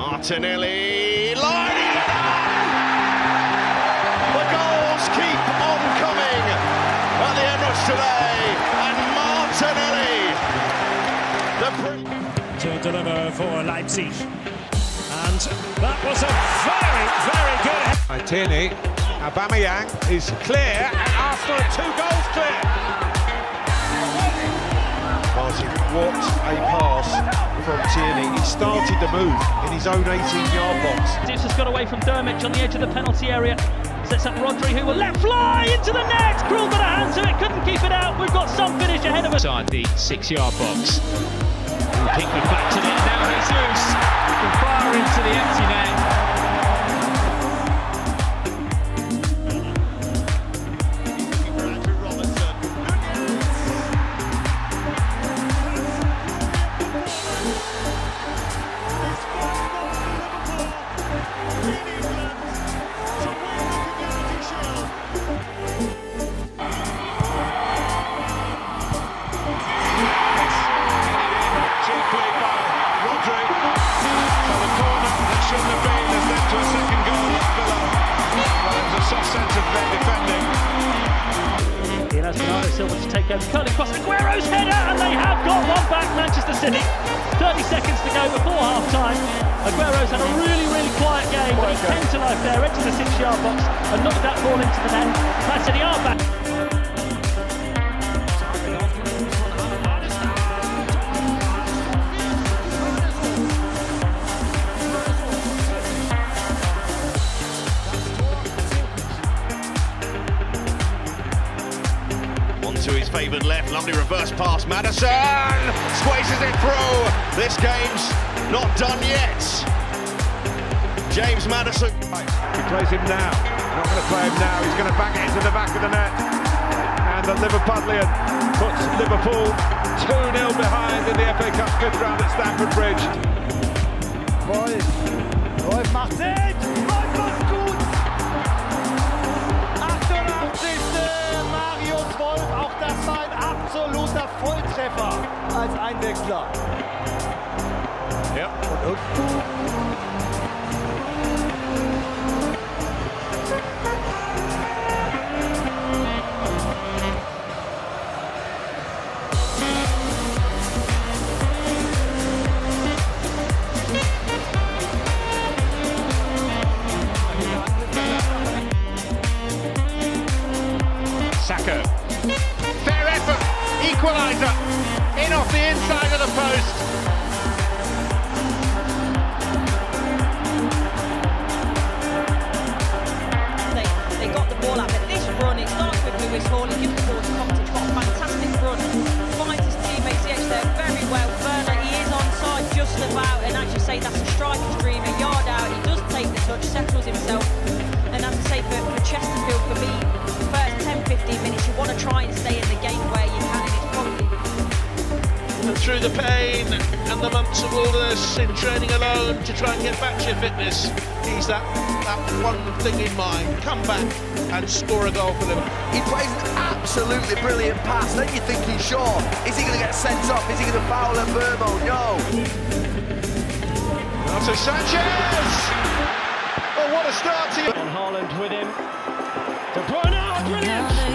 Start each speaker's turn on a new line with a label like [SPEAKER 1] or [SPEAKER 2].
[SPEAKER 1] Martinelli lining it The goals keep on coming at the Emirates today, and Martinelli,
[SPEAKER 2] the to deliver for Leipzig, and that was a very, very good.
[SPEAKER 3] Tierney, Aubameyang is clear, and Arsenal are two goals clear.
[SPEAKER 4] Martin, what a pass from Tierney. He started the move in his own 18-yard box.
[SPEAKER 5] Deuce has got away from Dermich on the edge of the penalty area. Sets up Rodri, who will let fly into the net. Krul got a hand to it, couldn't keep it out. We've got some finish ahead of us.
[SPEAKER 6] Inside the six-yard box. Pickford back to it. Now Jesus far into the empty net.
[SPEAKER 5] Silva to take over. Curling cross, Aguero's header, and they have got one back, Manchester City. 30 seconds to go before half time. Aguero's had a really, really quiet game, but he came to life there, into the six yard box, and knocked that ball into the net. Man City are back.
[SPEAKER 1] To his favoured left. Lovely reverse pass. Maddison squeezes it through. This game's not done yet. James Maddison.
[SPEAKER 3] He plays him now. Not going to play him now. He's going to bang it into the back of the net. And the Liverpudlian puts Liverpool 2-0 behind in the FA Cup fifth round at Stamford Bridge.
[SPEAKER 7] Boys, Boys macht Einwechsler.
[SPEAKER 3] Ja.
[SPEAKER 7] Und irgendwo
[SPEAKER 3] equaliser in off the inside of the post.
[SPEAKER 8] Through the pain and the months of wilderness in training alone to try and get back to your fitness. He's that, that one thing in mind. Come back and score a goal for them.
[SPEAKER 9] He plays an absolutely brilliant pass. Then you're thinking, sure, is he going to get sent off? Is he going to foul at Burmo? No.
[SPEAKER 1] Now to Sanchez! Oh, what a start!
[SPEAKER 5] On Haaland with him. Oh,